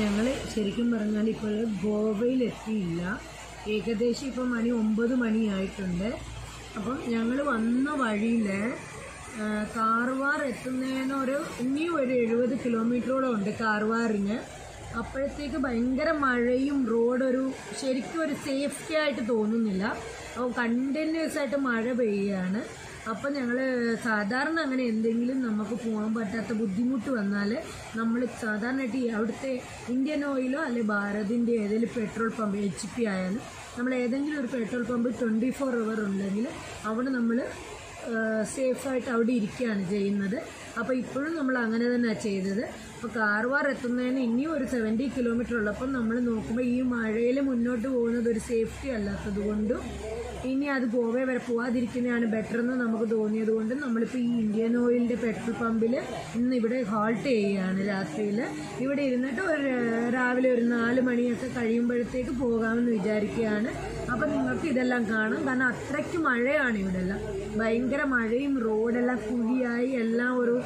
ഞങ്ങൾ ശരിക്കും പറഞ്ഞാൽ ഇപ്പോൾ ഗോവയിൽ എത്തിയില്ല ഏകദേശം ഇപ്പം മണി ഒമ്പത് മണിയായിട്ടുണ്ട്. അപ്പം ഞങ്ങൾ വന്ന വഴിയിൽ കാർവാർ എത്തുന്നതിന് ഒരു ഇനിയും ഒരു എഴുപത് കിലോമീറ്ററോളം ഉണ്ട് കാർവാറിന്. അപ്പോഴത്തേക്ക് ഭയങ്കര മഴയും റോഡൊരു ശരിക്കും ഒരു സേഫ്റ്റി ആയിട്ട് തോന്നുന്നില്ല. അപ്പോൾ കണ്ടിന്യൂസ് ആയിട്ട് മഴ പെയ്യുകയാണ് അപ്പം ഞങ്ങൾ സാധാരണ അങ്ങനെ എന്തെങ്കിലും നമുക്ക് പോകാൻ പറ്റാത്ത ബുദ്ധിമുട്ട് വന്നാൽ നമ്മൾ സാധാരണയായിട്ട് അവിടുത്തെ ഇന്ത്യൻ ഓയിലോ അല്ലെ ഭാരതിന്റെ ഏതെങ്കിലും പെട്രോൾ പമ്പ് എച്ച് പി ആയാലും നമ്മൾ ഏതെങ്കിലും ഒരു petrol pump twenty four hour ഉണ്ടെങ്കിൽ അവിടെ നമ്മൾ സേഫായിട്ട് അവിടെ ഇരിക്കുകയാണ് ചെയ്യുന്നത്. അപ്പോൾ ഇപ്പോഴും നമ്മൾ അങ്ങനെ തന്നെയാണ് ചെയ്തത്. അപ്പോൾ കാർവാർ എത്തുന്നതിന് ഇനിയും ഒരു സെവന്റി കിലോമീറ്റർ ഉള്ളപ്പം നമ്മൾ നോക്കുമ്പോൾ ഈ മഴയിൽ മുന്നോട്ട് പോകുന്നത് ഒരു സേഫ്റ്റി അല്ലാത്തത് കൊണ്ടും ഇനി അത് ഗോവ വരെ പോവാതിരിക്കുന്നതാണ് ബെറ്റർ എന്ന് നമുക്ക് തോന്നിയത് കൊണ്ട് നമ്മളിപ്പോൾ ഈ ഇന്ത്യൻ ഓയിലിന്റെ പെട്രോൾ പമ്പിൽ ഇന്ന് ഇവിടെ ഹാൾട്ട് ചെയ്യുകയാണ് രാത്രിയിൽ ഇവിടെ ഇരുന്നിട്ട് ഒരു രാവിലെ ഒരു നാല് മണിയൊക്കെ കഴിയുമ്പോഴത്തേക്ക് പോകാമെന്ന് വിചാരിക്കുകയാണ്. അപ്പം നിങ്ങൾക്ക് ഇതെല്ലാം കാണാം. കാരണം അത്രയ്ക്ക് മഴയാണ് ഇവിടെ എല്ലാം ഭയങ്കര മഴയും റോഡെല്ലാം കുഴിയായി എല്ലാം ഒരു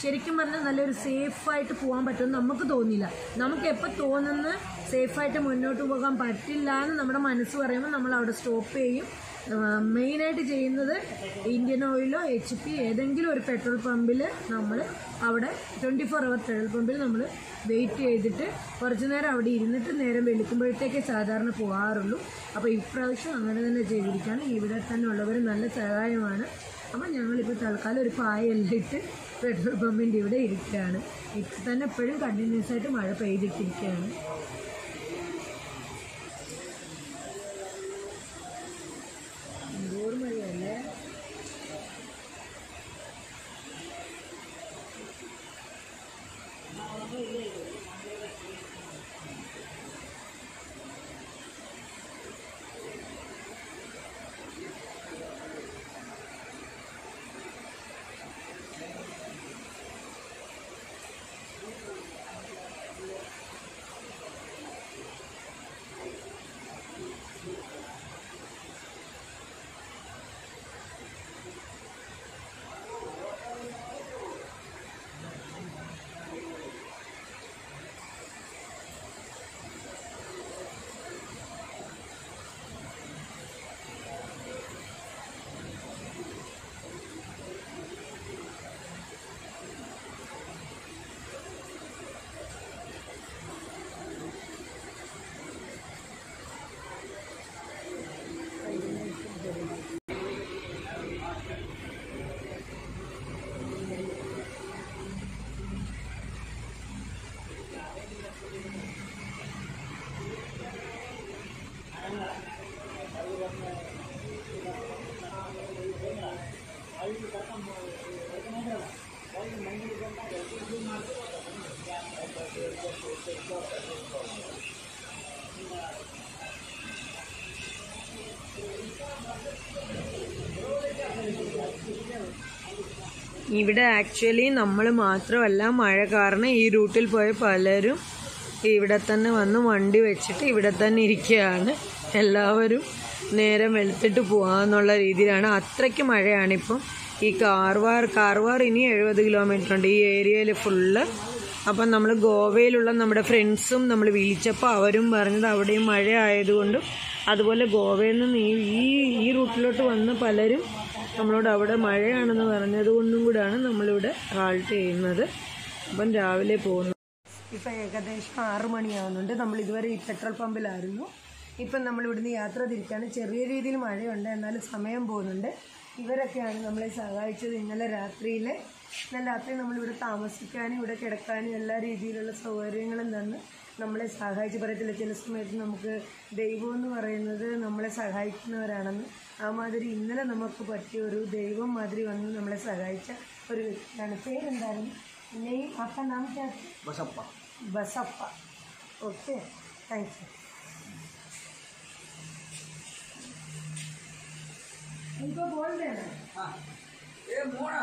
ശരിക്കും പറഞ്ഞാൽ നല്ലൊരു സേഫായിട്ട് പോകാൻ പറ്റുമെന്ന് നമുക്ക് തോന്നില്ല നമുക്ക് എപ്പോൾ തോന്നുന്ന സേഫായിട്ട് മുന്നോട്ട് പോകാൻ പറ്റില്ല എന്ന് നമ്മുടെ മനസ്സ് പറയുമ്പോൾ നമ്മൾ അവിടെ സ്റ്റോപ്പ് ചെയ്യും. മെയിനായിട്ട് ചെയ്യുന്നത് ഇന്ത്യൻ ഓയിലോ എച്ച് പി ഏതെങ്കിലും ഒരു പെട്രോൾ പമ്പിൽ നമ്മൾ അവിടെ ട്വന്റി ഫോർ അവർ പെട്രോൾ പമ്പിൽ നമ്മൾ വെയിറ്റ് ചെയ്തിട്ട് കുറച്ച് നേരം അവിടെ ഇരുന്നിട്ട് നേരം വെളുക്കുമ്പോഴത്തേക്കേ സാധാരണ പോകാറുള്ളൂ അപ്പോൾ ഇപ്രാവശ്യം അങ്ങനെ തന്നെ ചെയ്തിരിക്കുകയാണ്. ഇവിടെ തന്നെ ഉള്ളവർ നല്ല സഹായമാണ്. അപ്പം ഞങ്ങളിപ്പോൾ തൽക്കാലം ഒരു പായെല്ലാം ഇട്ട് പെട്രോൾ പമ്പിന്റെ ഇവിടെ ഇരിക്കുകയാണ്. ഇപ്പം തന്നെ എപ്പോഴും കണ്ടിന്യൂസ് ആയിട്ട് മഴ പെയ്തിട്ടിരിക്കുകയാണ്. ഇവിടെ ആക്ച്വലി നമ്മൾ മാത്രമല്ല മഴ കാരണം ഈ റൂട്ടിൽ പോയ പലരും ഇവിടെ തന്നെ വന്ന് വണ്ടി വെച്ചിട്ട് ഇവിടെ തന്നെ ഇരിക്കുകയാണ്. എല്ലാവരും നേരം വെളുത്തിട്ട് പോകാമെന്നുള്ള രീതിയിലാണ്. അത്രയ്ക്ക് മഴയാണിപ്പം. ഈ കാർവാർ കാർവാർ ഇനി എഴുപത് കിലോമീറ്റർ ഉണ്ട്. ഈ ഏരിയയിൽ ഫുള്ള് അപ്പം നമ്മൾ ഗോവയിലുള്ള നമ്മുടെ ഫ്രണ്ട്സും നമ്മൾ വിളിച്ചപ്പോൾ അവരും പറഞ്ഞത് അവിടെയും മഴ ആയതുകൊണ്ടും അതുപോലെ ഗോവയിൽ നിന്ന് ഈ ഈ ഈ റൂട്ടിലോട്ട് വന്ന പലരും നമ്മളോട് അവിടെ മഴയാണെന്ന് പറഞ്ഞത് കൊണ്ടും കൂടാണ് നമ്മളിവിടെ ഹാൾട്ട് ചെയ്യുന്നത്. അപ്പം രാവിലെ പോകുന്നു. ഇപ്പം ഏകദേശം ആറ് മണിയാവുന്നുണ്ട്. നമ്മൾ ഇതുവരെ ഈ പെട്രോൾ പമ്പിലായിരുന്നു. ഇപ്പം നമ്മൾ ഇവിടുന്ന് യാത്ര തിരിക്കാണ്. ചെറിയ രീതിയിൽ മഴയുണ്ട് എന്നാലും സമയം പോകുന്നുണ്ട്. ഇവരൊക്കെയാണ് നമ്മളെ സഹായിച്ചത് ഇന്നലെ രാത്രിയിൽ എന്നാൽ നമ്മളിവിടെ താമസിക്കാനും ഇവിടെ കിടക്കാനും എല്ലാ രീതിയിലുള്ള സൗകര്യങ്ങളും തന്ന് നമ്മളെ സഹായിച്ച് പറയത്തില്ല. ചില സമയത്ത് നമുക്ക് ദൈവം എന്ന് പറയുന്നത് നമ്മളെ സഹായിക്കുന്നവരാണെന്ന്. ആ മാതിരി ഇന്നലെ നമുക്ക് പറ്റിയ ഒരു ദൈവം മാതിരി വന്ന് നമ്മളെ സഹായിച്ച ഒരു വ്യക്തിയാണ്. പേരെന്തായിരുന്നു? നെയ് അപ്പം നാം Basappa Basappa okay. Thank you ഇപ്പോൾ പോകണ്ടേ ആ. ഏ മോണാ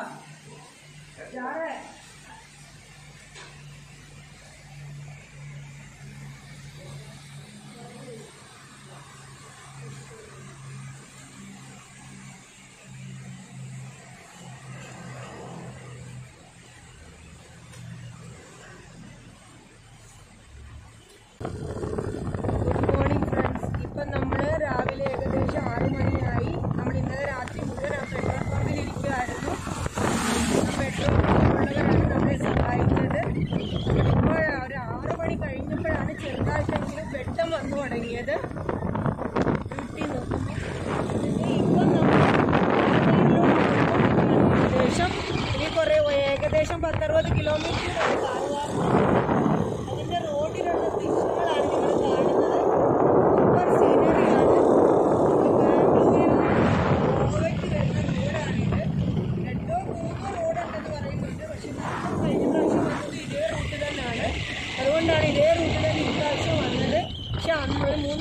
ഗുഡ് മോർണിംഗ് ഫ്രണ്ട്സ് ഇപ്പം നമ്മൾ രാവിലെ ഏകദേശം ആറ് മണിയായി. നമ്മൾ ഇന്നലെ രാത്രി മുഴുവൻ ആ പെട്രോൾ പമ്പിൽ ഇരിക്കുമായിരുന്നു പെട്രോൾ പമ്പുള്ളവരാണ് നമ്മളെ സഹായിച്ചത്. ഇപ്പോൾ ഒരു ആറ് മണി കഴിഞ്ഞപ്പോഴാണ് ചെറുതായിട്ടെങ്കിലും വെട്ടം വന്നു തുടങ്ങിയത്.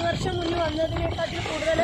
വർഷം മുന്നേ വന്നതിനേക്കാട്ടിൽ കൂടുതൽ